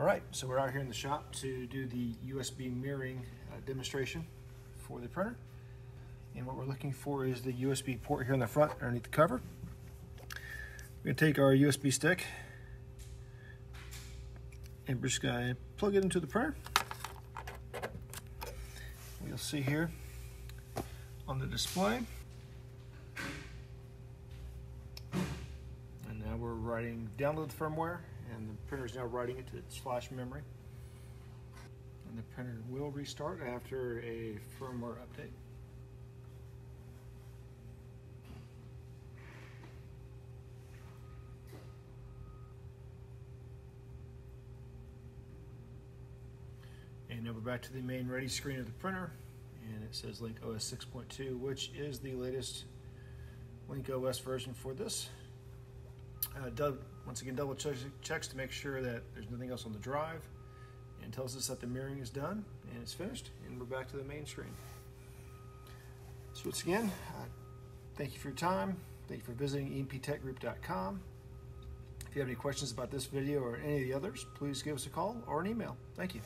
All right, so we're out here in the shop to do the USB mirroring uh, demonstration for the printer. And what we're looking for is the USB port here in the front underneath the cover. We're gonna take our USB stick and we're just gonna plug it into the printer. You'll see here on the display. And now we're writing download firmware and the printer is now writing it to its flash memory. And the printer will restart after a firmware update. And now we're back to the main ready screen of the printer and it says Link OS 6.2 which is the latest Link OS version for this. Uh, once again double check, checks to make sure that there's nothing else on the drive and tells us that the mirroring is done and it's finished and we're back to the main screen. So once again, uh, thank you for your time. Thank you for visiting emptechgroup.com. If you have any questions about this video or any of the others, please give us a call or an email. Thank you.